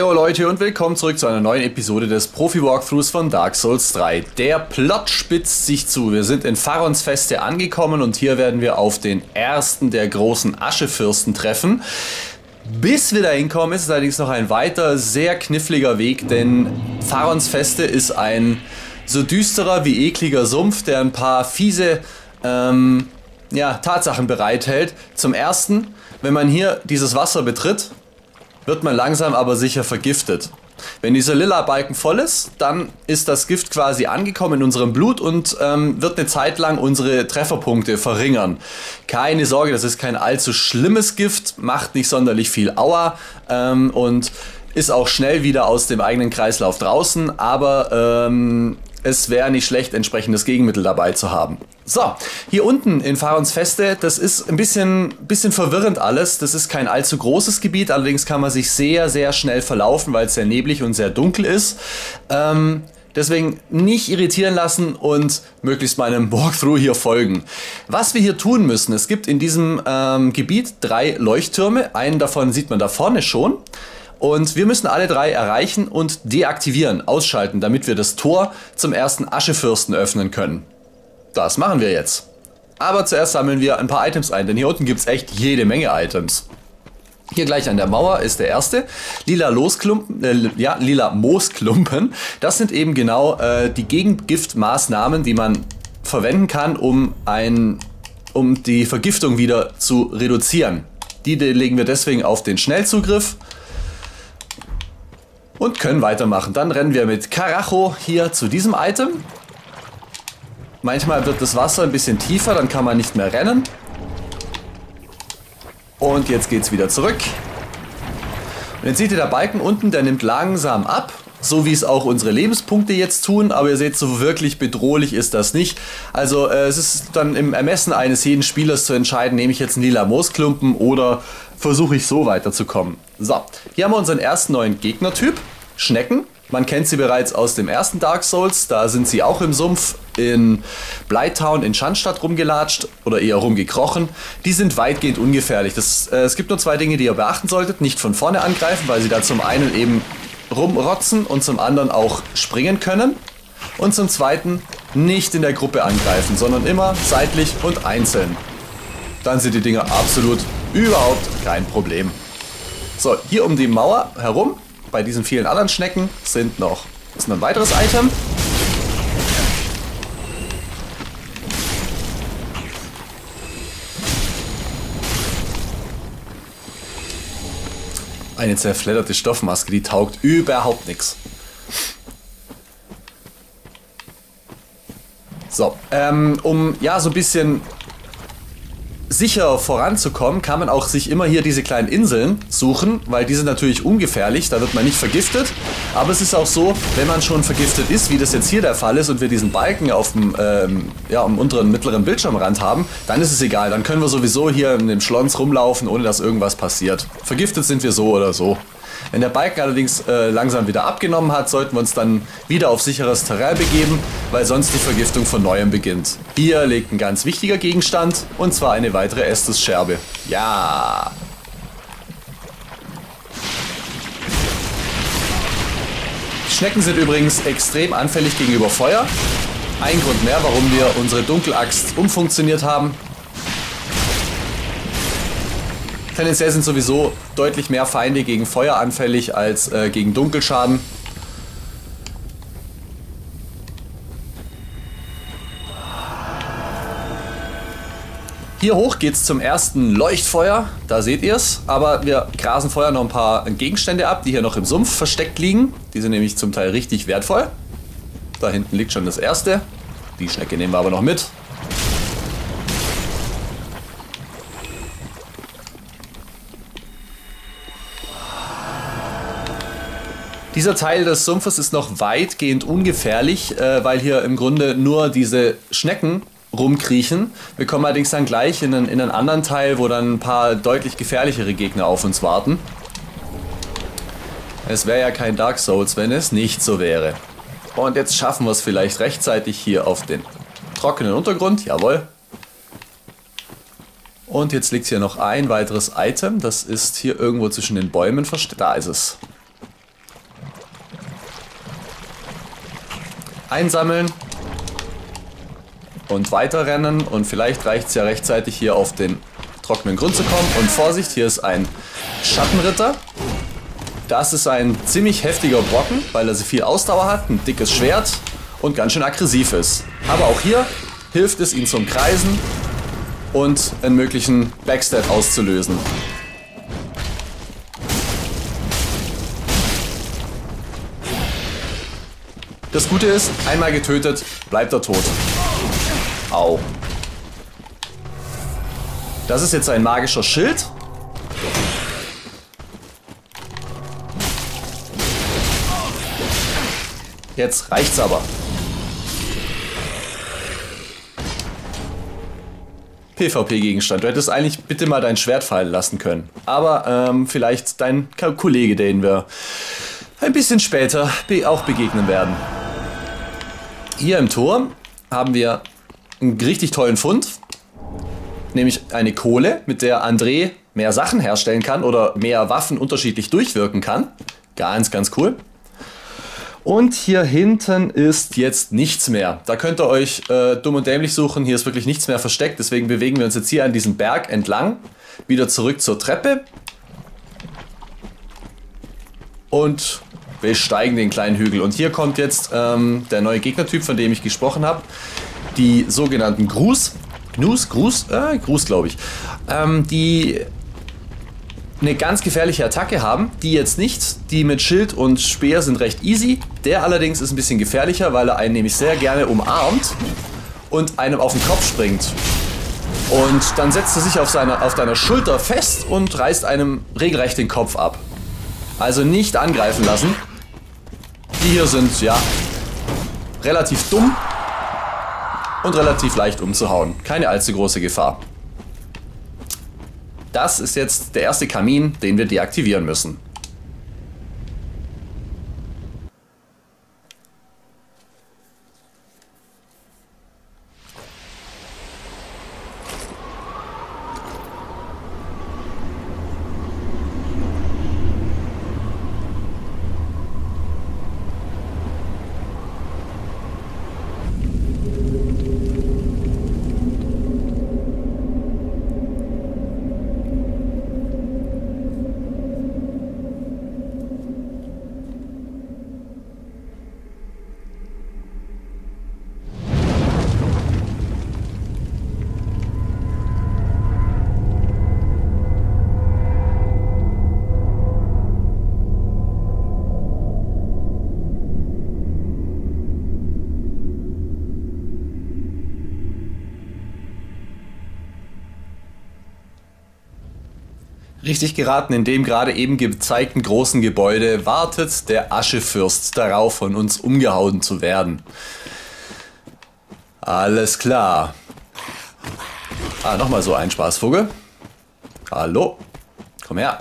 Heyo Leute und willkommen zurück zu einer neuen Episode des Profi-Walkthroughs von Dark Souls 3. Der Plot spitzt sich zu. Wir sind in Farons Feste angekommen und hier werden wir auf den ersten der großen Aschefürsten treffen. Bis wir da hinkommen, ist es allerdings noch ein weiter, sehr kniffliger Weg, denn Farons Feste ist ein so düsterer wie ekliger Sumpf, der ein paar fiese ähm, ja, Tatsachen bereithält. Zum ersten, wenn man hier dieses Wasser betritt, wird man langsam aber sicher vergiftet. Wenn dieser lila Balken voll ist, dann ist das Gift quasi angekommen in unserem Blut und ähm, wird eine Zeit lang unsere Trefferpunkte verringern. Keine Sorge, das ist kein allzu schlimmes Gift, macht nicht sonderlich viel Aua ähm, und ist auch schnell wieder aus dem eigenen Kreislauf draußen, aber ähm, es wäre nicht schlecht, entsprechendes Gegenmittel dabei zu haben. So, hier unten in Fahrens Feste, das ist ein bisschen, bisschen verwirrend alles. Das ist kein allzu großes Gebiet, allerdings kann man sich sehr, sehr schnell verlaufen, weil es sehr neblig und sehr dunkel ist. Ähm, Deswegen nicht irritieren lassen und möglichst meinem Walkthrough hier folgen. Was wir hier tun müssen, es gibt in diesem ähm, Gebiet drei Leuchttürme. Einen davon sieht man da vorne schon. Und wir müssen alle drei erreichen und deaktivieren, ausschalten, damit wir das Tor zum ersten Aschefürsten öffnen können. Das machen wir jetzt. Aber zuerst sammeln wir ein paar Items ein, denn hier unten gibt es echt jede Menge Items. Hier gleich an der Mauer ist der erste. Lila Losklumpen, äh, ja, lila Moosklumpen. Das sind eben genau äh, die Gegengiftmaßnahmen, die man verwenden kann, um ein, um die Vergiftung wieder zu reduzieren. Die legen wir deswegen auf den Schnellzugriff und können weitermachen. Dann rennen wir mit Karacho hier zu diesem Item. Manchmal wird das Wasser ein bisschen tiefer, dann kann man nicht mehr rennen. Und jetzt geht es wieder zurück. Und jetzt seht ihr der Balken unten, der nimmt langsam ab. So wie es auch unsere Lebenspunkte jetzt tun, aber ihr seht, so wirklich bedrohlich ist das nicht. Also äh, es ist dann im Ermessen eines jeden Spielers zu entscheiden, nehme ich jetzt einen lila Moosklumpen oder versuche ich so weiterzukommen. So, hier haben wir unseren ersten neuen Gegnertyp, Schnecken. Man kennt sie bereits aus dem ersten Dark Souls, da sind sie auch im Sumpf in Blighttown in Schandstadt rumgelatscht oder eher rumgekrochen. Die sind weitgehend ungefährlich. Das, äh, es gibt nur zwei Dinge, die ihr beachten solltet. Nicht von vorne angreifen, weil sie da zum einen eben rumrotzen und zum anderen auch springen können. Und zum zweiten nicht in der Gruppe angreifen, sondern immer seitlich und einzeln. Dann sind die Dinger absolut überhaupt kein Problem. So, hier um die Mauer herum bei diesen vielen anderen Schnecken sind noch ist ein weiteres Item. Eine zerfledderte Stoffmaske, die taugt überhaupt nichts. So, ähm, um ja so ein bisschen sicher voranzukommen, kann man auch sich immer hier diese kleinen Inseln suchen, weil die sind natürlich ungefährlich, da wird man nicht vergiftet. Aber es ist auch so, wenn man schon vergiftet ist, wie das jetzt hier der Fall ist und wir diesen Balken auf dem, ähm, ja, am unteren mittleren Bildschirmrand haben, dann ist es egal. Dann können wir sowieso hier in dem Schlons rumlaufen, ohne dass irgendwas passiert. Vergiftet sind wir so oder so. Wenn der Balken allerdings äh, langsam wieder abgenommen hat, sollten wir uns dann wieder auf sicheres Terrain begeben, weil sonst die Vergiftung von neuem beginnt. Hier liegt ein ganz wichtiger Gegenstand, und zwar eine weitere Estus-Scherbe. Ja! Schnecken sind übrigens extrem anfällig gegenüber Feuer. Ein Grund mehr, warum wir unsere Dunkelaxt umfunktioniert haben. Tendenziell sind sowieso deutlich mehr Feinde gegen Feuer anfällig als äh, gegen Dunkelschaden. Hier hoch geht es zum ersten Leuchtfeuer, da seht ihr es. Aber wir grasen vorher noch ein paar Gegenstände ab, die hier noch im Sumpf versteckt liegen. Die sind nämlich zum Teil richtig wertvoll. Da hinten liegt schon das erste. Die Schnecke nehmen wir aber noch mit. Dieser Teil des Sumpfes ist noch weitgehend ungefährlich, äh, weil hier im Grunde nur diese Schnecken rumkriechen. Wir kommen allerdings dann gleich in einen, in einen anderen Teil, wo dann ein paar deutlich gefährlichere Gegner auf uns warten. Es wäre ja kein Dark Souls, wenn es nicht so wäre. Und jetzt schaffen wir es vielleicht rechtzeitig hier auf den trockenen Untergrund. Jawohl. Und jetzt liegt hier noch ein weiteres Item. Das ist hier irgendwo zwischen den Bäumen versteckt. Da ist es. Einsammeln und weiterrennen und vielleicht reicht es ja rechtzeitig hier auf den trockenen Grund zu kommen. Und Vorsicht, hier ist ein Schattenritter. Das ist ein ziemlich heftiger Brocken, weil er so viel Ausdauer hat, ein dickes Schwert und ganz schön aggressiv ist. Aber auch hier hilft es, ihn zum Kreisen und einen möglichen Backstab auszulösen. Das Gute ist, einmal getötet, bleibt er tot. Au. Das ist jetzt ein magischer Schild. Jetzt reicht's aber. PvP-Gegenstand. Du hättest eigentlich bitte mal dein Schwert fallen lassen können. Aber ähm, vielleicht dein Kollege, den wir ein bisschen später auch begegnen werden. Hier im Turm haben wir einen richtig tollen Fund. Nämlich eine Kohle, mit der André mehr Sachen herstellen kann oder mehr Waffen unterschiedlich durchwirken kann. Ganz, ganz cool. Und hier hinten ist jetzt nichts mehr. Da könnt ihr euch äh, dumm und dämlich suchen. Hier ist wirklich nichts mehr versteckt. Deswegen bewegen wir uns jetzt hier an diesem Berg entlang. Wieder zurück zur Treppe. Und wir steigen den kleinen Hügel. Und hier kommt jetzt ähm, der neue Gegnertyp, von dem ich gesprochen habe. Die sogenannten Gruß. Gnus, Gruß, äh, Gruß glaube ich. Ähm, die eine ganz gefährliche Attacke haben. Die jetzt nicht. Die mit Schild und Speer sind recht easy. Der allerdings ist ein bisschen gefährlicher, weil er einen nämlich sehr gerne umarmt und einem auf den Kopf springt. Und dann setzt er sich auf, seine, auf deiner Schulter fest und reißt einem regelrecht den Kopf ab. Also nicht angreifen lassen. Die hier sind, ja, relativ dumm und relativ leicht umzuhauen. Keine allzu große Gefahr. Das ist jetzt der erste Kamin, den wir deaktivieren müssen. Richtig geraten, in dem gerade eben gezeigten großen Gebäude wartet der Aschefürst darauf, von uns umgehauen zu werden. Alles klar. Ah, nochmal so ein Spaßvogel. Hallo. Komm her.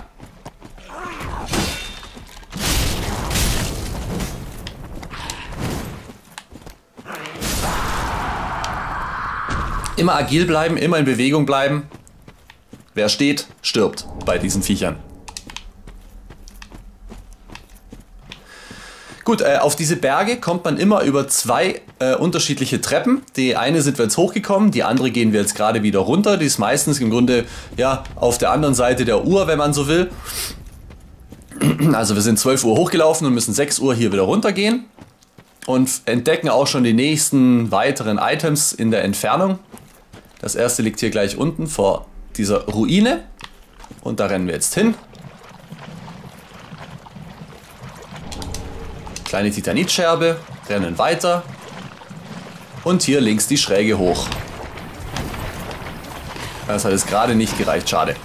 Immer agil bleiben, immer in Bewegung bleiben. Wer steht, stirbt bei diesen Viechern. Gut, äh, auf diese Berge kommt man immer über zwei äh, unterschiedliche Treppen. Die eine sind wir jetzt hochgekommen, die andere gehen wir jetzt gerade wieder runter. Die ist meistens im Grunde ja auf der anderen Seite der Uhr, wenn man so will. Also wir sind 12 Uhr hochgelaufen und müssen 6 Uhr hier wieder runtergehen und entdecken auch schon die nächsten weiteren Items in der Entfernung. Das erste liegt hier gleich unten vor dieser Ruine. Und da rennen wir jetzt hin. Kleine Titanitscherbe, rennen weiter. Und hier links die Schräge hoch. Das hat es gerade nicht gereicht, schade.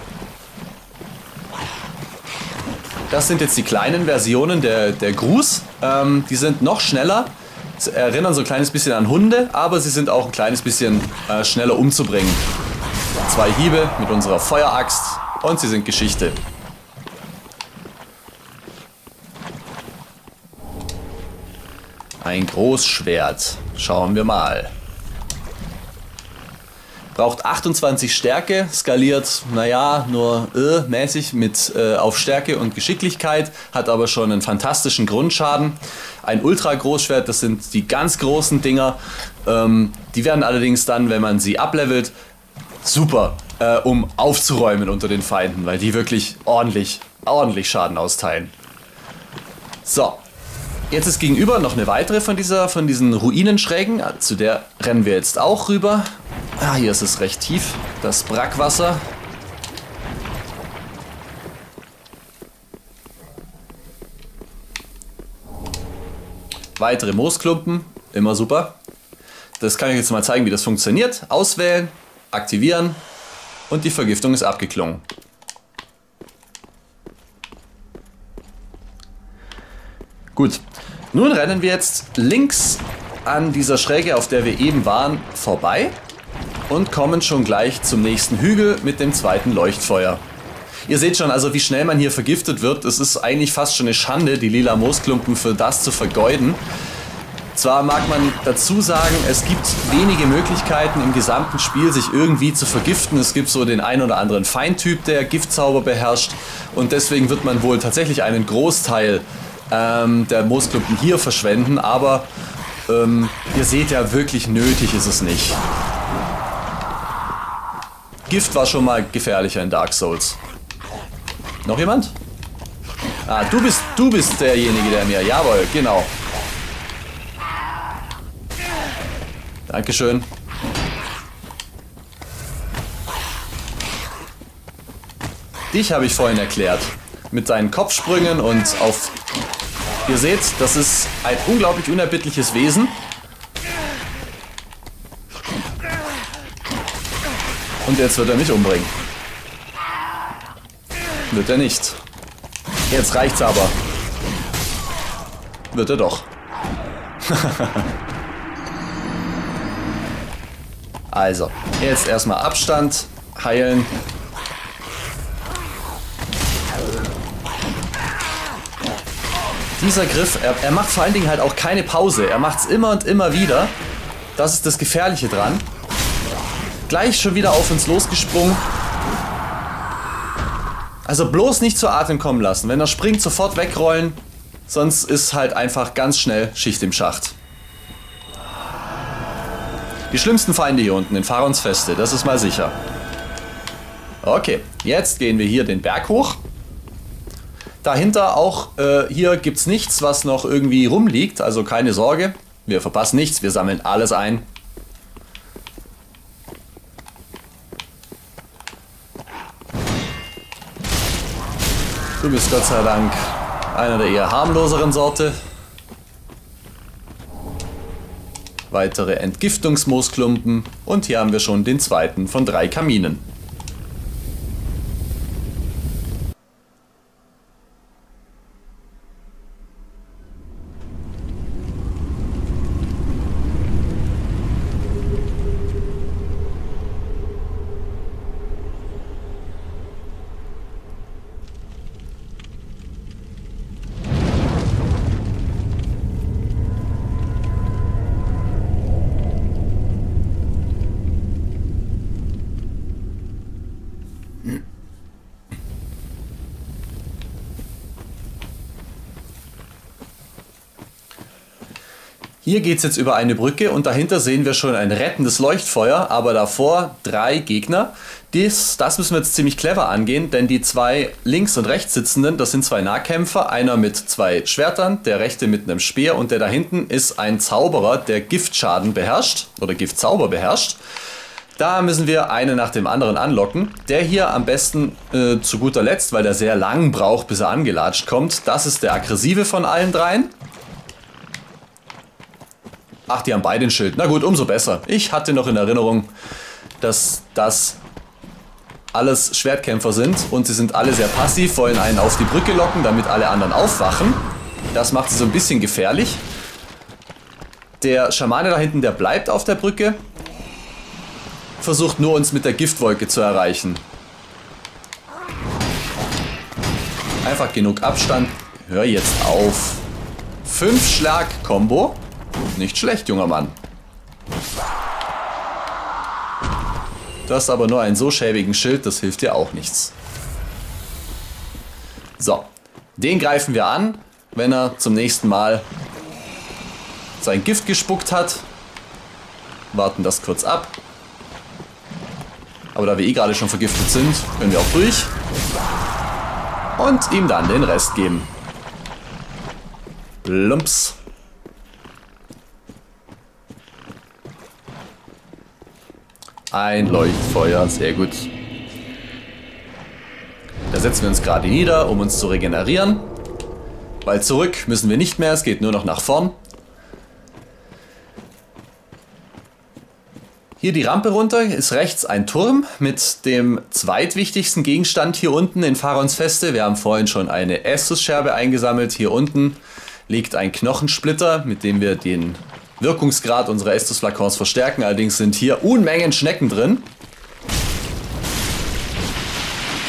Das sind jetzt die kleinen Versionen der, der Gruß. Ähm, die sind noch schneller, sie erinnern so ein kleines bisschen an Hunde, aber sie sind auch ein kleines bisschen äh, schneller umzubringen. Zwei Hiebe mit unserer Feueraxt und sie sind Geschichte. Ein Großschwert. Schauen wir mal. braucht 28 Stärke, skaliert, naja, nur äh, mäßig mit äh, auf Stärke und Geschicklichkeit, hat aber schon einen fantastischen Grundschaden. Ein Ultra-Großschwert, das sind die ganz großen Dinger. Ähm, die werden allerdings dann, wenn man sie ablevelt, super, äh, um aufzuräumen unter den Feinden, weil die wirklich ordentlich, ordentlich Schaden austeilen. So, Jetzt ist gegenüber noch eine weitere von, dieser, von diesen Ruinenschrägen. Zu der rennen wir jetzt auch rüber. Ah, hier ist es recht tief. Das Brackwasser. Weitere Moosklumpen. Immer super. Das kann ich jetzt mal zeigen, wie das funktioniert. Auswählen, aktivieren und die Vergiftung ist abgeklungen. Gut, nun rennen wir jetzt links an dieser Schräge, auf der wir eben waren, vorbei und kommen schon gleich zum nächsten Hügel mit dem zweiten Leuchtfeuer. Ihr seht schon, also wie schnell man hier vergiftet wird. Es ist eigentlich fast schon eine Schande, die lila Moosklumpen für das zu vergeuden. Zwar mag man dazu sagen, es gibt wenige Möglichkeiten im gesamten Spiel, sich irgendwie zu vergiften. Es gibt so den ein oder anderen Feintyp, der Giftzauber beherrscht. Und deswegen wird man wohl tatsächlich einen Großteil ähm, der Moosklumpen hier verschwenden, aber ähm, ihr seht ja, wirklich nötig ist es nicht. Gift war schon mal gefährlicher in Dark Souls. Noch jemand? Ah, du bist, du bist derjenige, der mir... Jawohl, genau. Dankeschön. Dich habe ich vorhin erklärt. Mit seinen Kopfsprüngen und auf Ihr seht, das ist ein unglaublich unerbittliches Wesen. Und jetzt wird er mich umbringen. Wird er nicht. Jetzt reicht's aber. Wird er doch. also, jetzt erstmal Abstand, heilen dieser Griff, er, er macht vor allen Dingen halt auch keine Pause. Er macht es immer und immer wieder. Das ist das Gefährliche dran. Gleich schon wieder auf uns losgesprungen. Also bloß nicht zu Atem kommen lassen. Wenn er springt, sofort wegrollen. Sonst ist halt einfach ganz schnell Schicht im Schacht. Die schlimmsten Feinde hier unten in Farons Feste, das ist mal sicher. Okay, jetzt gehen wir hier den Berg hoch. Dahinter auch, äh, hier gibt es nichts, was noch irgendwie rumliegt, also keine Sorge. Wir verpassen nichts, wir sammeln alles ein. Du bist Gott sei Dank einer der eher harmloseren Sorte. Weitere Entgiftungsmoosklumpen und hier haben wir schon den zweiten von drei Kaminen. Hier geht es jetzt über eine Brücke und dahinter sehen wir schon ein rettendes Leuchtfeuer, aber davor drei Gegner. Dies, das müssen wir jetzt ziemlich clever angehen, denn die zwei links und rechts sitzenden, das sind zwei Nahkämpfer, einer mit zwei Schwertern, der rechte mit einem Speer und der da hinten ist ein Zauberer, der Giftschaden beherrscht oder Giftzauber beherrscht. Da müssen wir einen nach dem anderen anlocken. Der hier am besten äh, zu guter Letzt, weil der sehr lang braucht, bis er angelatscht kommt. Das ist der aggressive von allen dreien. Ach, die haben beide ein Schild. Na gut, umso besser. Ich hatte noch in Erinnerung, dass das alles Schwertkämpfer sind und sie sind alle sehr passiv, wollen einen auf die Brücke locken, damit alle anderen aufwachen. Das macht sie so ein bisschen gefährlich. Der Schamane da hinten, der bleibt auf der Brücke. Versucht nur uns mit der Giftwolke zu erreichen. Einfach genug Abstand. Hör jetzt auf. Fünf Schlag-Kombo. Nicht schlecht, junger Mann. Du hast aber nur einen so schäbigen Schild, das hilft dir auch nichts. So, den greifen wir an, wenn er zum nächsten Mal sein Gift gespuckt hat. Warten das kurz ab. Aber da wir eh gerade schon vergiftet sind, können wir auch durch. Und ihm dann den Rest geben. Plumps. Ein Leuchtfeuer, sehr gut. Da setzen wir uns gerade nieder, um uns zu regenerieren. Weil zurück müssen wir nicht mehr, es geht nur noch nach vorn. Hier die Rampe runter ist rechts ein Turm mit dem zweitwichtigsten Gegenstand hier unten in Pharaons Feste. Wir haben vorhin schon eine Estus-Scherbe eingesammelt. Hier unten liegt ein Knochensplitter, mit dem wir den Wirkungsgrad unserer Estus-Flakons verstärken. Allerdings sind hier Unmengen Schnecken drin.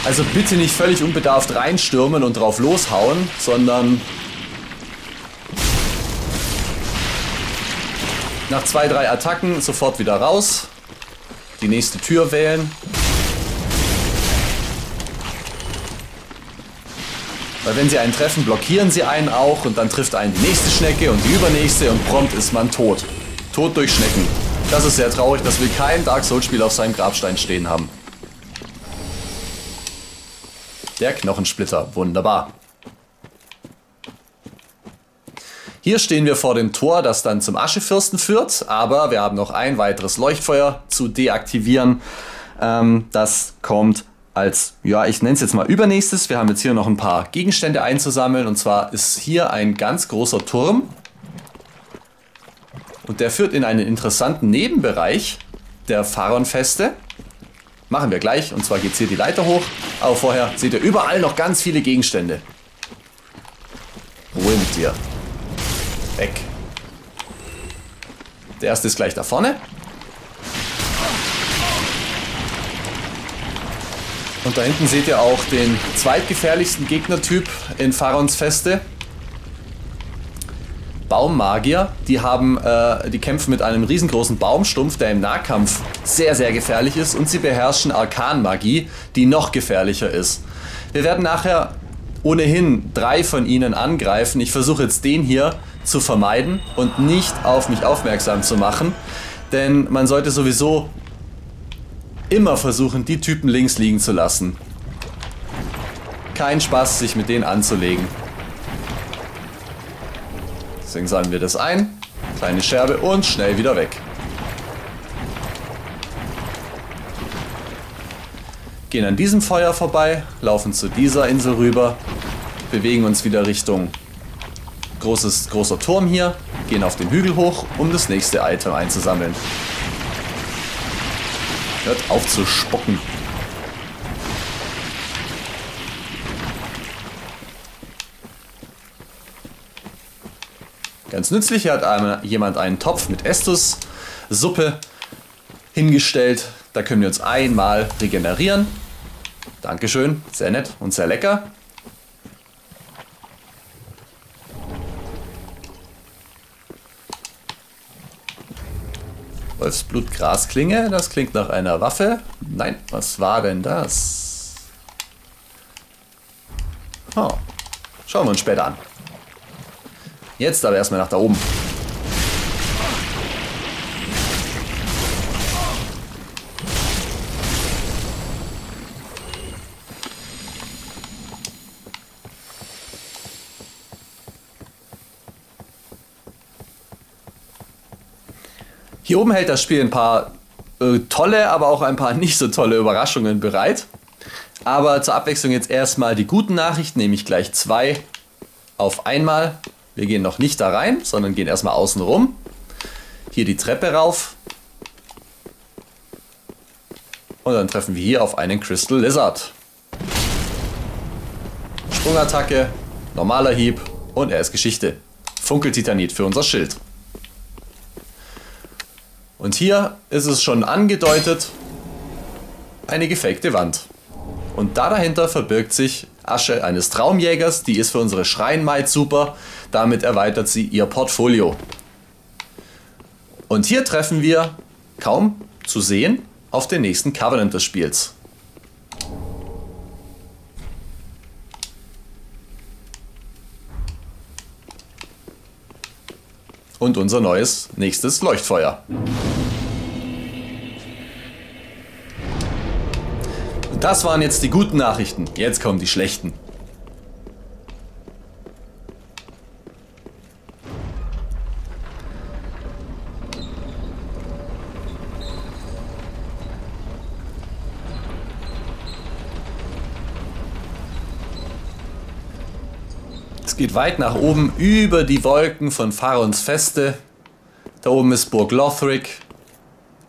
Also bitte nicht völlig unbedarft reinstürmen und drauf loshauen, sondern Nach zwei, drei Attacken sofort wieder raus. Die nächste Tür wählen. Weil wenn sie einen treffen, blockieren sie einen auch und dann trifft einen die nächste Schnecke und die übernächste und prompt ist man tot. Tot durch Schnecken. Das ist sehr traurig, dass wir kein Dark Souls Spiel auf seinem Grabstein stehen haben. Der Knochensplitter, wunderbar. Hier stehen wir vor dem Tor, das dann zum Aschefürsten führt, aber wir haben noch ein weiteres Leuchtfeuer zu deaktivieren. Ähm, das kommt als, ja, ich nenne es jetzt mal übernächstes. Wir haben jetzt hier noch ein paar Gegenstände einzusammeln und zwar ist hier ein ganz großer Turm und der führt in einen interessanten Nebenbereich der Pharaonfeste. Machen wir gleich und zwar geht es hier die Leiter hoch, aber vorher seht ihr überall noch ganz viele Gegenstände. Ruhe mit dir. Weg. Der erste ist gleich da vorne. Und da hinten seht ihr auch den zweitgefährlichsten Gegnertyp in Pharaons Feste. Baummagier, die haben, äh, die kämpfen mit einem riesengroßen Baumstumpf, der im Nahkampf sehr, sehr gefährlich ist und sie beherrschen Arkanmagie, die noch gefährlicher ist. Wir werden nachher ohnehin drei von ihnen angreifen. Ich versuche jetzt den hier zu vermeiden und nicht auf mich aufmerksam zu machen. Denn man sollte sowieso immer versuchen, die Typen links liegen zu lassen. Kein Spaß, sich mit denen anzulegen. Deswegen sammeln wir das ein. Kleine Scherbe und schnell wieder weg. Gehen an diesem Feuer vorbei, laufen zu dieser Insel rüber, bewegen uns wieder Richtung großes, großer Turm hier, gehen auf den Hügel hoch, um das nächste Item einzusammeln. Hört auf zu spucken. Ganz nützlich, hier hat jemand einen Topf mit Estus-Suppe hingestellt. Da können wir uns einmal regenerieren. Dankeschön, sehr nett und sehr lecker. Wolfsblut Grasklinge, das klingt nach einer Waffe. Nein, was war denn das? Oh, schauen wir uns später an. Jetzt aber erstmal nach da oben. Hier oben hält das Spiel ein paar äh, tolle, aber auch ein paar nicht so tolle Überraschungen bereit. Aber zur Abwechslung jetzt erstmal die guten Nachrichten, nämlich gleich zwei auf einmal. Wir gehen noch nicht da rein, sondern gehen erstmal außen rum. Hier die Treppe rauf. Und dann treffen wir hier auf einen Crystal Lizard. Sprungattacke, normaler Hieb und er ist Geschichte. Funkeltitanit für unser Schild. Und hier ist es schon angedeutet, eine gefakte Wand. Und da dahinter verbirgt sich Asche eines Traumjägers, die ist für unsere Schreinmaid super, damit erweitert sie ihr Portfolio. Und hier treffen wir, kaum zu sehen, auf den nächsten Covenant des Spiels. Und unser neues nächstes Leuchtfeuer. Das waren jetzt die guten Nachrichten. Jetzt kommen die schlechten. Es geht weit nach oben über die Wolken von Pharons Feste. Da oben ist Burg Lothric.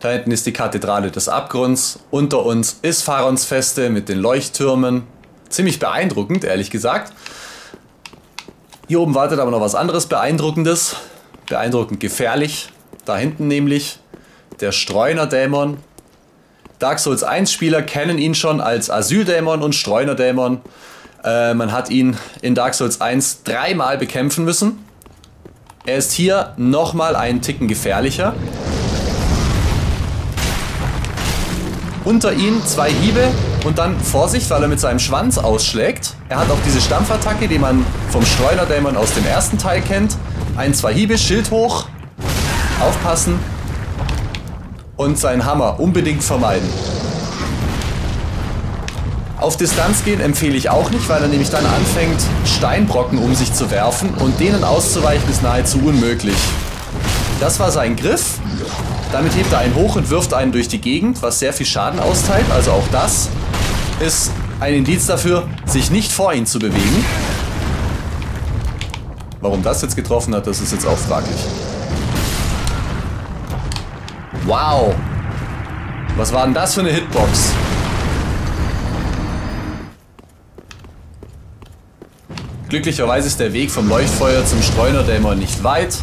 Da hinten ist die Kathedrale des Abgrunds. Unter uns ist Pharons Feste mit den Leuchttürmen. Ziemlich beeindruckend, ehrlich gesagt. Hier oben wartet aber noch was anderes Beeindruckendes. Beeindruckend gefährlich. Da hinten nämlich der Streunerdämon. Dark Souls 1 Spieler kennen ihn schon als Asyldämon und Streunerdämon. Äh, man hat ihn in Dark Souls 1 dreimal bekämpfen müssen. Er ist hier nochmal einen Ticken gefährlicher. Unter ihn zwei Hiebe und dann Vorsicht, weil er mit seinem Schwanz ausschlägt. Er hat auch diese Stampfattacke, die man vom Streunerdämon aus dem ersten Teil kennt. Ein, zwei Hiebe, Schild hoch. Aufpassen. Und seinen Hammer unbedingt vermeiden. Auf Distanz gehen empfehle ich auch nicht, weil er nämlich dann anfängt, Steinbrocken um sich zu werfen und denen auszuweichen ist nahezu unmöglich. Das war sein Griff. Damit hebt er einen hoch und wirft einen durch die Gegend, was sehr viel Schaden austeilt. Also auch das ist ein Indiz dafür, sich nicht vor ihn zu bewegen. Warum das jetzt getroffen hat, das ist jetzt auch fraglich. Wow. Was war denn das für eine Hitbox? Glücklicherweise ist der Weg vom Leuchtfeuer zum Streunerdämon nicht weit.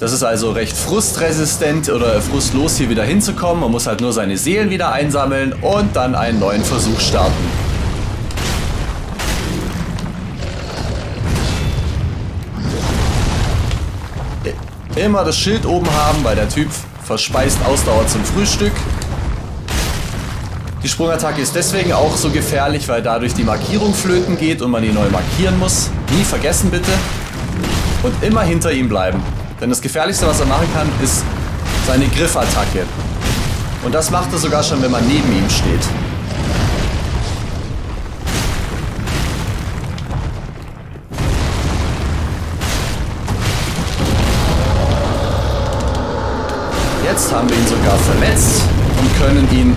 Das ist also recht frustresistent oder frustlos hier wieder hinzukommen. Man muss halt nur seine Seelen wieder einsammeln und dann einen neuen Versuch starten. Immer das Schild oben haben, weil der Typ verspeist Ausdauer zum Frühstück. Die Sprungattacke ist deswegen auch so gefährlich, weil dadurch die Markierung flöten geht und man die neu markieren muss. Nie vergessen bitte. Und immer hinter ihm bleiben. Denn das Gefährlichste, was er machen kann, ist seine Griffattacke. Und das macht er sogar schon, wenn man neben ihm steht. Jetzt haben wir ihn sogar verletzt und können ihm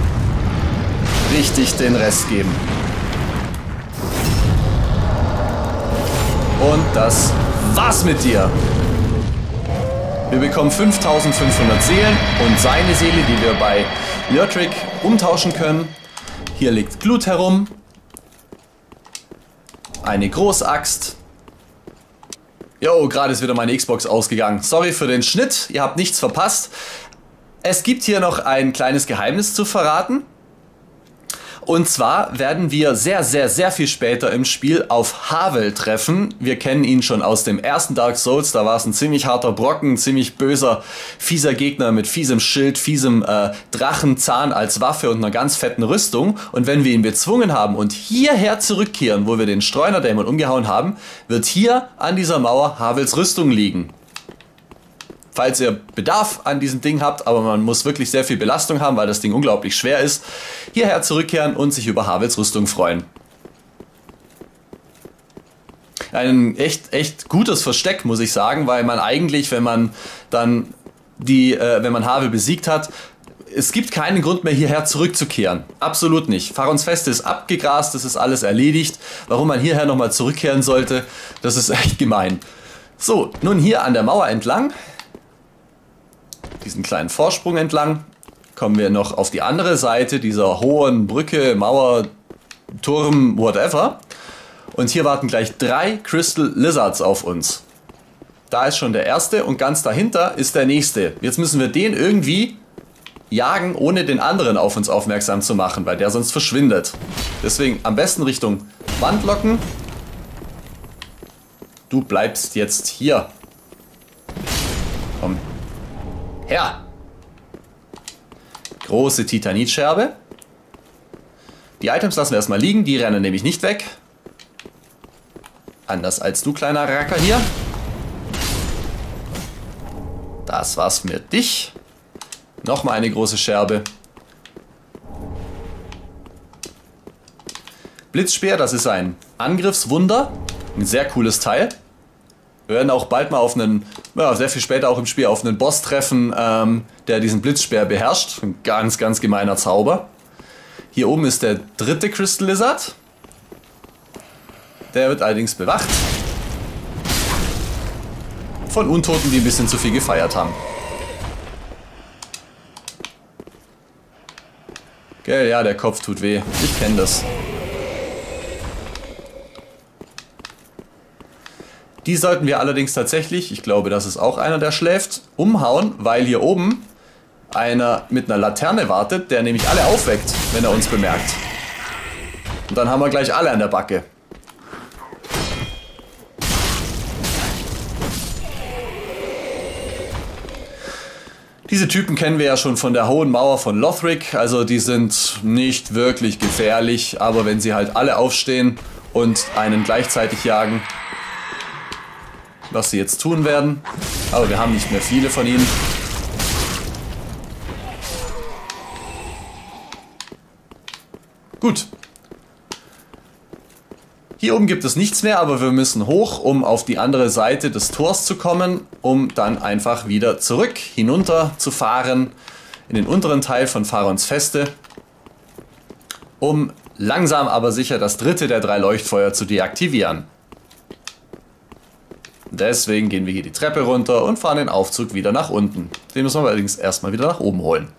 richtig den Rest geben. Und das war's mit dir. Wir bekommen 5500 Seelen und seine Seele, die wir bei Lurtrick umtauschen können. Hier liegt Glut herum. Eine Großaxt. Jo, gerade ist wieder meine Xbox ausgegangen. Sorry für den Schnitt, ihr habt nichts verpasst. Es gibt hier noch ein kleines Geheimnis zu verraten. Und zwar werden wir sehr, sehr, sehr viel später im Spiel auf Havel treffen. Wir kennen ihn schon aus dem ersten Dark Souls. Da war es ein ziemlich harter Brocken, ein ziemlich böser, fieser Gegner mit fiesem Schild, fiesem äh, Drachenzahn als Waffe und einer ganz fetten Rüstung. Und wenn wir ihn bezwungen haben und hierher zurückkehren, wo wir den Streunerdämon umgehauen haben, wird hier an dieser Mauer Havels Rüstung liegen falls ihr Bedarf an diesem Ding habt, aber man muss wirklich sehr viel Belastung haben, weil das Ding unglaublich schwer ist, hierher zurückkehren und sich über Havels Rüstung freuen. Ein echt, echt gutes Versteck, muss ich sagen, weil man eigentlich, wenn man dann die, äh, wenn man Havel besiegt hat, es gibt keinen Grund mehr hierher zurückzukehren. Absolut nicht. Farons Feste ist abgegrast, das ist alles erledigt. Warum man hierher nochmal zurückkehren sollte, das ist echt gemein. So, nun hier an der Mauer entlang diesen kleinen Vorsprung entlang kommen wir noch auf die andere Seite dieser hohen Brücke, Mauer, Turm, whatever. Und hier warten gleich drei Crystal Lizards auf uns. Da ist schon der erste und ganz dahinter ist der nächste. Jetzt müssen wir den irgendwie jagen, ohne den anderen auf uns aufmerksam zu machen, weil der sonst verschwindet. Deswegen am besten Richtung Wand locken. Du bleibst jetzt hier. Komm, her. Große Titanitscherbe. Die Items lassen wir erstmal liegen, die rennen nämlich nicht weg. Anders als du, kleiner Racker hier. Das war's für dich. Nochmal eine große Scherbe. Blitzspeer, das ist ein Angriffswunder. Ein sehr cooles Teil. Wir werden auch bald mal auf einen, ja, sehr viel später auch im Spiel, auf einen Boss treffen, ähm, der diesen Blitzspeer beherrscht. Ein ganz, ganz gemeiner Zauber. Hier oben ist der dritte Crystal Lizard. Der wird allerdings bewacht. Von Untoten, die ein bisschen zu viel gefeiert haben. Gell, ja, der Kopf tut weh. Ich kenne das. Die sollten wir allerdings tatsächlich, ich glaube, das ist auch einer, der schläft, umhauen, weil hier oben einer mit einer Laterne wartet, der nämlich alle aufweckt, wenn er uns bemerkt. Und dann haben wir gleich alle an der Backe. Diese Typen kennen wir ja schon von der Hohen Mauer von Lothric, also die sind nicht wirklich gefährlich, aber wenn sie halt alle aufstehen und einen gleichzeitig jagen, was sie jetzt tun werden. Aber wir haben nicht mehr viele von ihnen. Gut. Hier oben gibt es nichts mehr, aber wir müssen hoch, um auf die andere Seite des Tors zu kommen, um dann einfach wieder zurück hinunter zu fahren in den unteren Teil von Farons Feste, um langsam aber sicher das dritte der drei Leuchtfeuer zu deaktivieren. Deswegen gehen wir hier die Treppe runter und fahren den Aufzug wieder nach unten. Den müssen wir allerdings erstmal wieder nach oben holen.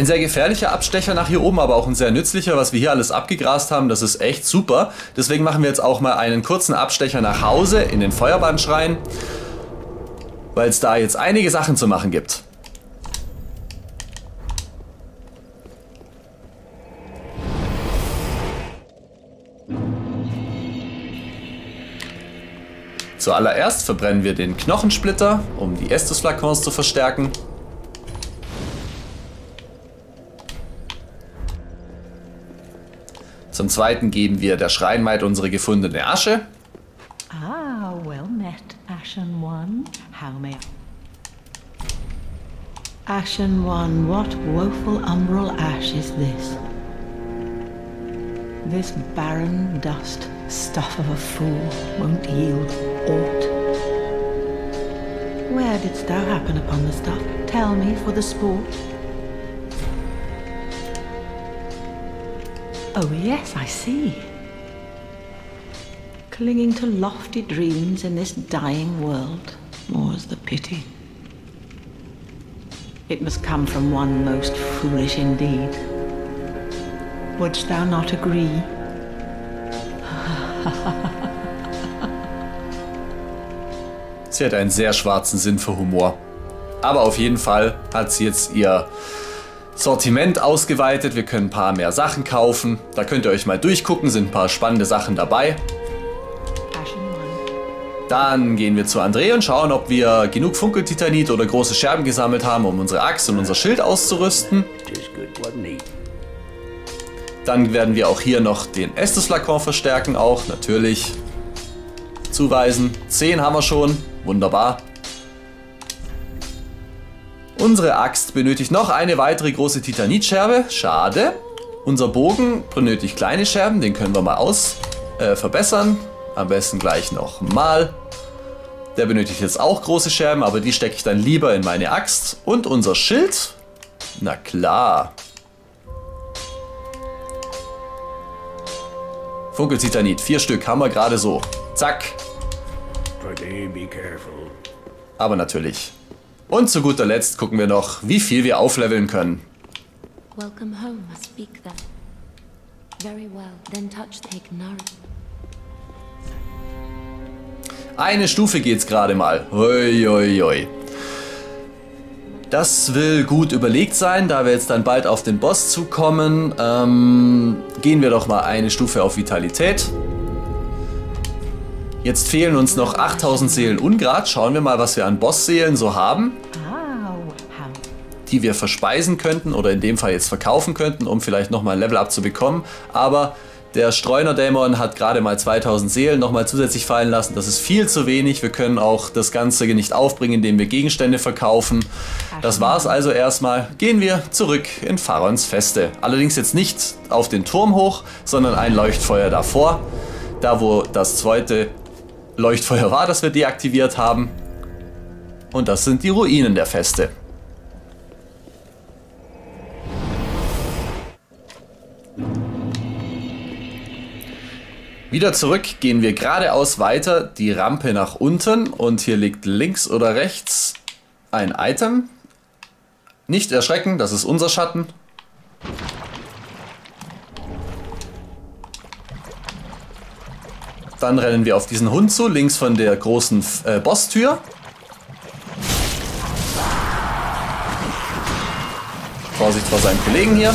Ein sehr gefährlicher Abstecher nach hier oben, aber auch ein sehr nützlicher, was wir hier alles abgegrast haben. Das ist echt super. Deswegen machen wir jetzt auch mal einen kurzen Abstecher nach Hause in den Feuerbandschrein, weil es da jetzt einige Sachen zu machen gibt. Zuallererst verbrennen wir den Knochensplitter, um die Estus-Flakons zu verstärken. Zum Zweiten geben wir der Schreinmaid unsere gefundene Asche. Ah, well met, Ashen One. How may I... Ashen One, what woeful umbral ash is this? This barren dust, stuff of a fool, won't yield aught. Where didst thou happen upon the stuff? Tell me for the sport. Oh, yes, I see. Clinging to lofty dreams in this dying world, more's the pity. It must come from one most foolish indeed. Wouldst thou not agree? Sie hat einen sehr schwarzen Sinn für Humor. Aber auf jeden Fall hat sie jetzt ihr Sortiment ausgeweitet. Wir können ein paar mehr Sachen kaufen. Da könnt ihr euch mal durchgucken, sind ein paar spannende Sachen dabei. Dann gehen wir zu André und schauen, ob wir genug Funkeltitanit oder große Scherben gesammelt haben, um unsere Axt und unser Schild auszurüsten. Dann werden wir auch hier noch den Estus-Flakon verstärken, auch natürlich zuweisen. 10 haben wir schon, wunderbar. Unsere Axt benötigt noch eine weitere große Titanitscherbe. Schade. Unser Bogen benötigt kleine Scherben. Den können wir mal aus äh, verbessern. Am besten gleich nochmal. Der benötigt jetzt auch große Scherben, aber die stecke ich dann lieber in meine Axt. Und unser Schild? Na klar. Funkeltitanit, vier Stück haben wir gerade so. Zack. Aber natürlich und zu guter Letzt gucken wir noch, wie viel wir aufleveln können. Very well. Then touch take Eine Stufe geht's gerade mal. Ui, ui, ui. Das will gut überlegt sein, da wir jetzt dann bald auf den Boss zukommen. Ähm, gehen wir doch mal eine Stufe auf Vitalität. Jetzt fehlen uns noch 8000 Seelen Ungrad. Schauen wir mal, was wir an Bossseelen so haben. Die wir verspeisen könnten oder in dem Fall jetzt verkaufen könnten, um vielleicht nochmal ein Level up zu bekommen. Aber der Streuner-Dämon hat gerade mal 2000 Seelen nochmal zusätzlich fallen lassen. Das ist viel zu wenig. Wir können auch das Ganze nicht aufbringen, indem wir Gegenstände verkaufen. Das war es also erstmal. Gehen wir zurück in Pharons Feste. Allerdings jetzt nicht auf den Turm hoch, sondern ein Leuchtfeuer davor. Da wo das zweite Leuchtfeuer war, das wir deaktiviert haben. Und das sind die Ruinen der Feste. Wieder zurück gehen wir geradeaus weiter, die Rampe nach unten und hier liegt links oder rechts ein Item. Nicht erschrecken, das ist unser Schatten. Dann rennen wir auf diesen Hund zu, links von der großen äh, Bosstür. Vorsicht vor seinen Kollegen hier.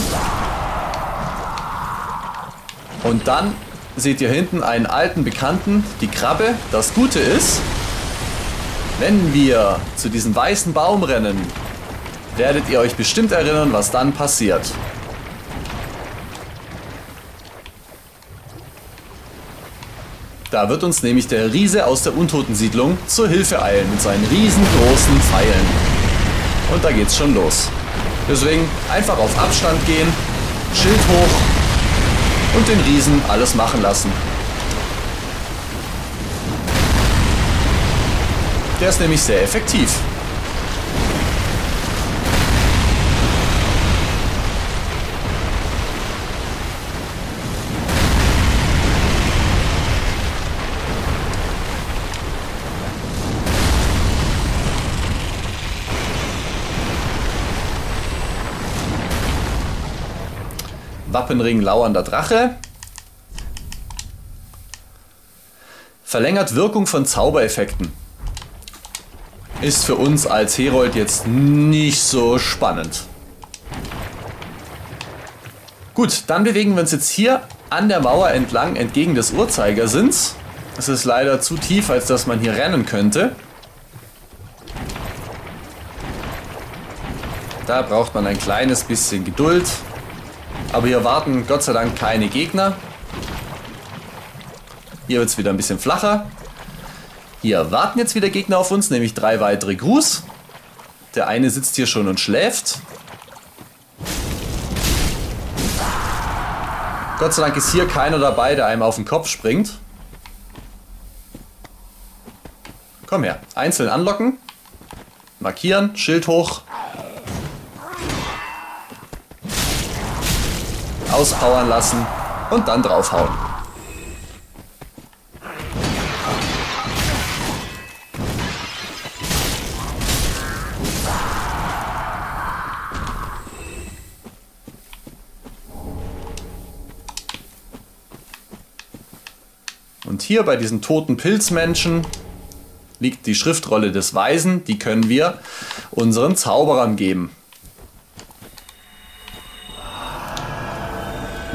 Und dann seht ihr hinten einen alten Bekannten, die Krabbe. Das Gute ist, wenn wir zu diesem weißen Baum rennen, werdet ihr euch bestimmt erinnern, was dann passiert. Da wird uns nämlich der Riese aus der Untotensiedlung zur Hilfe eilen mit seinen riesengroßen Pfeilen. Und da geht's schon los. Deswegen einfach auf Abstand gehen, Schild hoch und den Riesen alles machen lassen. Der ist nämlich sehr effektiv. Wappenring lauernder Drache. Verlängert Wirkung von Zaubereffekten. Ist für uns als Herold jetzt nicht so spannend. Gut, dann bewegen wir uns jetzt hier an der Mauer entlang entgegen des Uhrzeigersinns. Es ist leider zu tief, als dass man hier rennen könnte. Da braucht man ein kleines bisschen Geduld. Aber hier warten Gott sei Dank keine Gegner. Hier wird es wieder ein bisschen flacher. Hier warten jetzt wieder Gegner auf uns, nämlich drei weitere Gruß. Der eine sitzt hier schon und schläft. Gott sei Dank ist hier keiner dabei, der einem auf den Kopf springt. Komm her. Einzeln anlocken. Markieren. Schild hoch. Auspowern lassen und dann draufhauen. Und hier bei diesen toten Pilzmenschen liegt die Schriftrolle des Weisen, die können wir unseren Zauberern geben.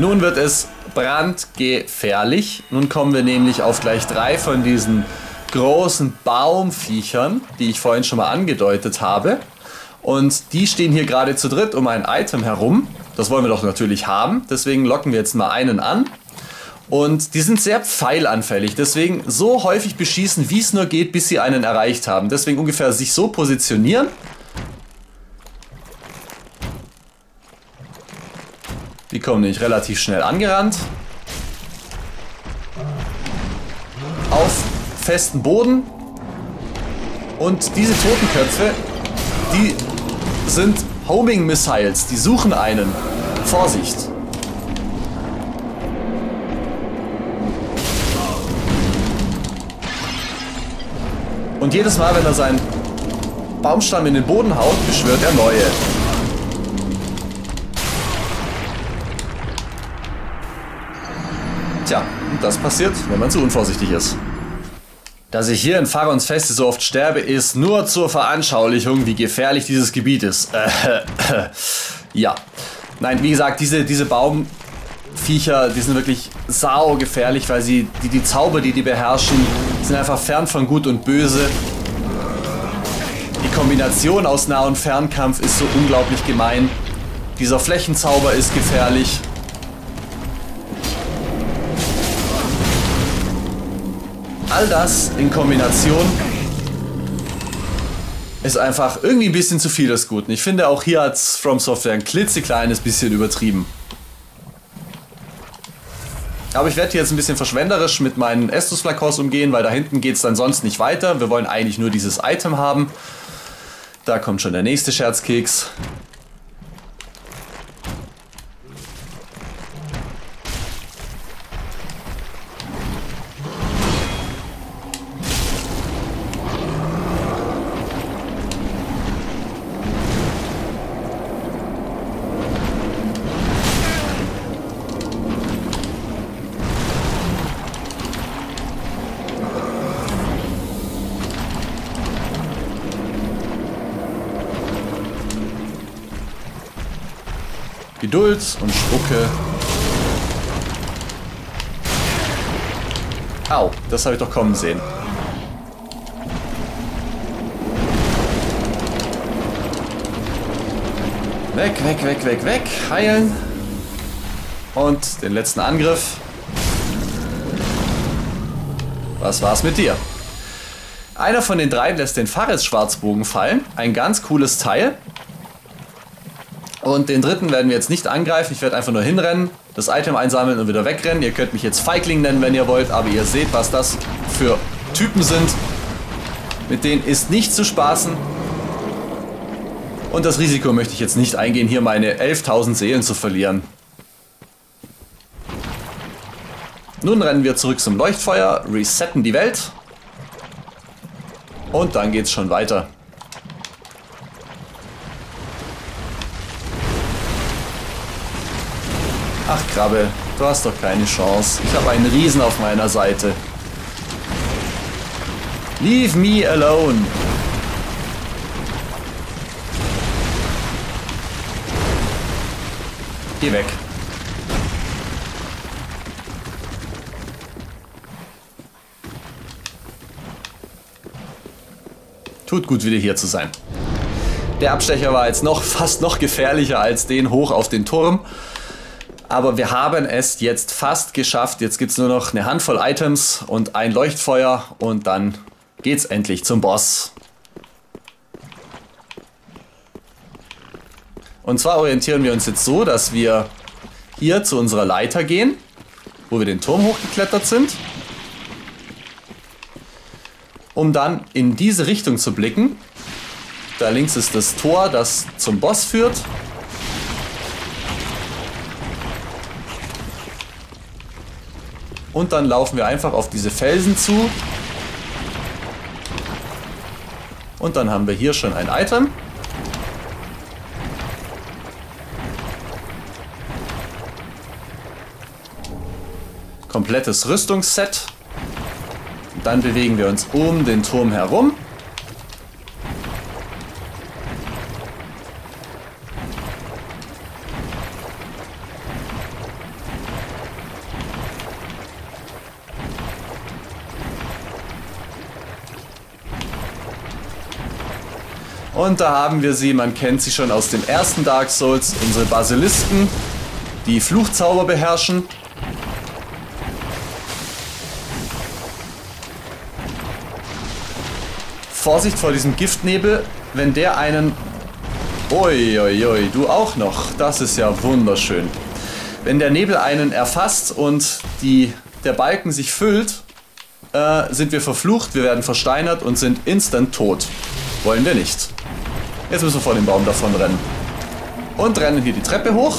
Nun wird es brandgefährlich. Nun kommen wir nämlich auf gleich drei von diesen großen Baumviechern, die ich vorhin schon mal angedeutet habe. Und die stehen hier gerade zu dritt um ein Item herum. Das wollen wir doch natürlich haben. Deswegen locken wir jetzt mal einen an. Und die sind sehr pfeilanfällig. Deswegen so häufig beschießen, wie es nur geht, bis sie einen erreicht haben. Deswegen ungefähr sich so positionieren Die kommen nämlich relativ schnell angerannt. Auf festen Boden. Und diese Totenköpfe, die sind Homing Missiles. Die suchen einen. Vorsicht. Und jedes Mal, wenn er seinen Baumstamm in den Boden haut, beschwört er neue. Tja, das passiert, wenn man zu unvorsichtig ist. Dass ich hier in Farons Feste so oft sterbe, ist nur zur Veranschaulichung, wie gefährlich dieses Gebiet ist. Äh, ja. Nein, wie gesagt, diese, diese Baumviecher, die sind wirklich sau gefährlich, weil sie, die, die Zauber, die die beherrschen, sind einfach fern von Gut und Böse. Die Kombination aus Nah- und Fernkampf ist so unglaublich gemein. Dieser Flächenzauber ist gefährlich. All das in Kombination ist einfach irgendwie ein bisschen zu viel des Guten. Ich finde auch hier hat From Software ein klitzekleines bisschen übertrieben. Aber ich werde jetzt ein bisschen verschwenderisch mit meinen Estus Flakos umgehen, weil da hinten geht es dann sonst nicht weiter. Wir wollen eigentlich nur dieses Item haben. Da kommt schon der nächste Scherzkeks. Geduld und Spucke. Au, das habe ich doch kommen sehen. Weg, weg, weg, weg, weg. Heilen. Und den letzten Angriff. Was war's mit dir? Einer von den dreien lässt den Fahrradschwarzbogen fallen. Ein ganz cooles Teil. Und den dritten werden wir jetzt nicht angreifen. Ich werde einfach nur hinrennen, das Item einsammeln und wieder wegrennen. Ihr könnt mich jetzt Feigling nennen, wenn ihr wollt, aber ihr seht, was das für Typen sind. Mit denen ist nicht zu spaßen. Und das Risiko möchte ich jetzt nicht eingehen, hier meine 11.000 Seelen zu verlieren. Nun rennen wir zurück zum Leuchtfeuer, resetten die Welt. Und dann geht's schon weiter. Krabbe, du hast doch keine Chance. Ich habe einen Riesen auf meiner Seite. Leave me alone. Geh weg. Tut gut, wieder hier zu sein. Der Abstecher war jetzt noch fast noch gefährlicher als den hoch auf den Turm. Aber wir haben es jetzt fast geschafft. Jetzt gibt es nur noch eine Handvoll Items und ein Leuchtfeuer und dann geht's endlich zum Boss. Und zwar orientieren wir uns jetzt so, dass wir hier zu unserer Leiter gehen, wo wir den Turm hochgeklettert sind, um dann in diese Richtung zu blicken. Da links ist das Tor, das zum Boss führt. Und dann laufen wir einfach auf diese Felsen zu. Und dann haben wir hier schon ein Item. Komplettes Rüstungsset. Dann bewegen wir uns um den Turm herum. Und da haben wir sie, man kennt sie schon aus dem ersten Dark Souls, unsere Basilisken, die Fluchzauber beherrschen. Vorsicht vor diesem Giftnebel, wenn der einen... Uiuiui, du auch noch. Das ist ja wunderschön. Wenn der Nebel einen erfasst und die, der Balken sich füllt, äh, sind wir verflucht, wir werden versteinert und sind instant tot. Wollen wir nicht. Jetzt müssen wir vor dem Baum davon rennen. Und rennen hier die Treppe hoch.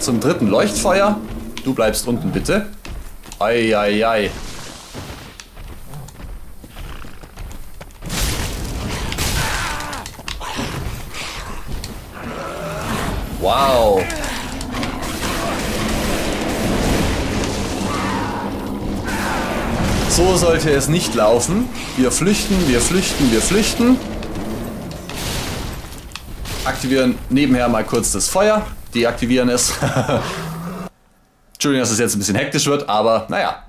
Zum dritten Leuchtfeuer. Du bleibst unten, bitte. Eieiei. Wow. So sollte es nicht laufen. Wir flüchten, wir flüchten, wir flüchten. Aktivieren nebenher mal kurz das Feuer. Deaktivieren es. Entschuldigung, dass es jetzt ein bisschen hektisch wird, aber naja,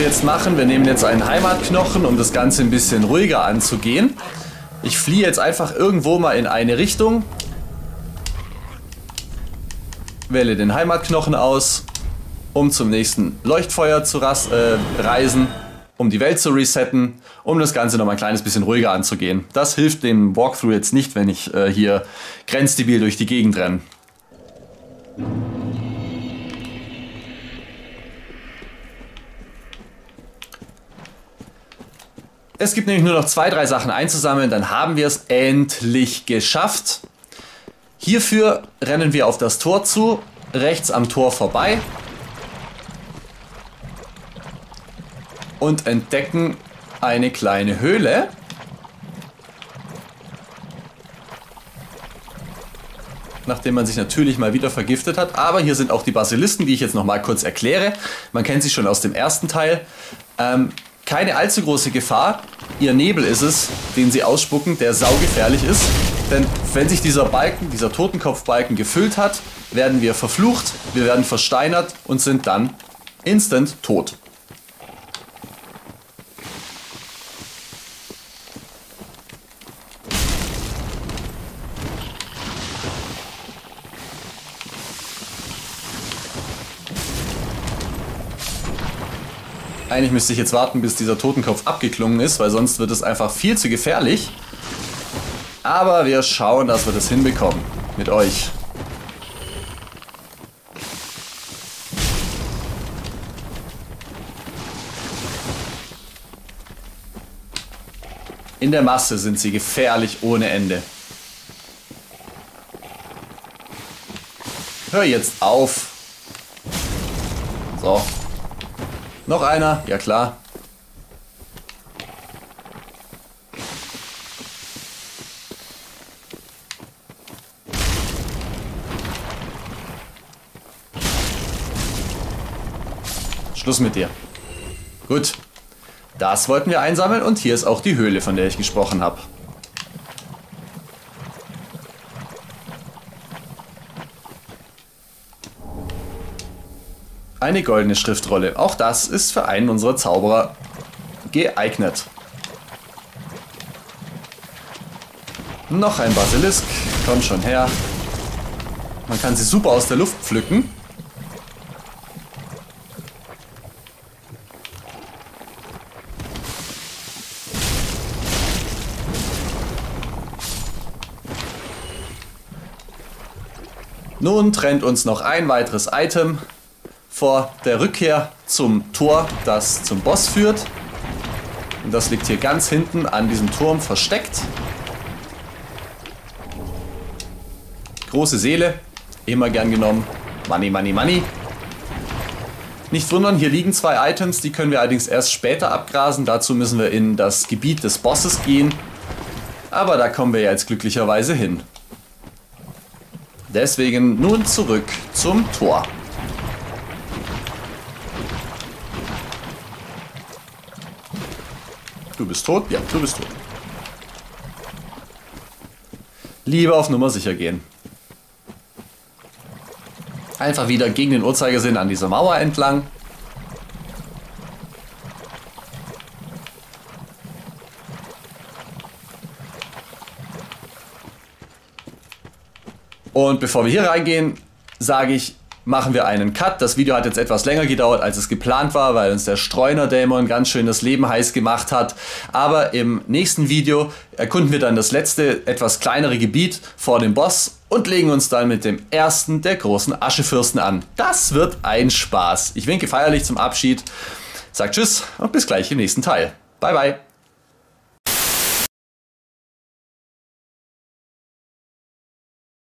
wir jetzt machen, wir nehmen jetzt einen Heimatknochen, um das Ganze ein bisschen ruhiger anzugehen. Ich fliehe jetzt einfach irgendwo mal in eine Richtung. Wähle den Heimatknochen aus, um zum nächsten Leuchtfeuer zu äh, reisen, um die Welt zu resetten, um das Ganze noch mal ein kleines bisschen ruhiger anzugehen. Das hilft dem Walkthrough jetzt nicht, wenn ich äh, hier grenzdebil durch die Gegend renne. Es gibt nämlich nur noch zwei, drei Sachen einzusammeln, dann haben wir es endlich geschafft. Hierfür rennen wir auf das Tor zu, rechts am Tor vorbei und entdecken eine kleine Höhle. nachdem man sich natürlich mal wieder vergiftet hat. Aber hier sind auch die Basilisten, die ich jetzt noch mal kurz erkläre. Man kennt sie schon aus dem ersten Teil. Ähm, keine allzu große Gefahr. Ihr Nebel ist es, den sie ausspucken, der saugefährlich ist. Denn wenn sich dieser Balken, dieser Totenkopfbalken gefüllt hat, werden wir verflucht, wir werden versteinert und sind dann instant tot. Eigentlich müsste ich jetzt warten, bis dieser Totenkopf abgeklungen ist, weil sonst wird es einfach viel zu gefährlich. Aber wir schauen, dass wir das hinbekommen. Mit euch. In der Masse sind sie gefährlich ohne Ende. Hör jetzt auf. So, noch einer? Ja klar. Schluss mit dir. Gut. Das wollten wir einsammeln und hier ist auch die Höhle, von der ich gesprochen habe. Eine goldene Schriftrolle. Auch das ist für einen unserer Zauberer geeignet. Noch ein Basilisk. Komm schon her. Man kann sie super aus der Luft pflücken. Nun trennt uns noch ein weiteres Item vor der Rückkehr zum Tor, das zum Boss führt. Und das liegt hier ganz hinten an diesem Turm versteckt. Große Seele, immer gern genommen. Money, money, money. Nicht wundern, hier liegen zwei Items, die können wir allerdings erst später abgrasen. Dazu müssen wir in das Gebiet des Bosses gehen. Aber da kommen wir jetzt glücklicherweise hin. Deswegen nun zurück zum Tor. Bist tot? Ja, du bist tot. Lieber auf Nummer sicher gehen. Einfach wieder gegen den Uhrzeigersinn an dieser Mauer entlang. Und bevor wir hier reingehen, sage ich, machen wir einen Cut. Das Video hat jetzt etwas länger gedauert, als es geplant war, weil uns der Streuner-Dämon ganz schön das Leben heiß gemacht hat. Aber im nächsten Video erkunden wir dann das letzte, etwas kleinere Gebiet vor dem Boss und legen uns dann mit dem ersten der großen Aschefürsten an. Das wird ein Spaß. Ich winke feierlich zum Abschied, sagt Tschüss und bis gleich im nächsten Teil. Bye bye.